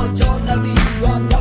ocho, no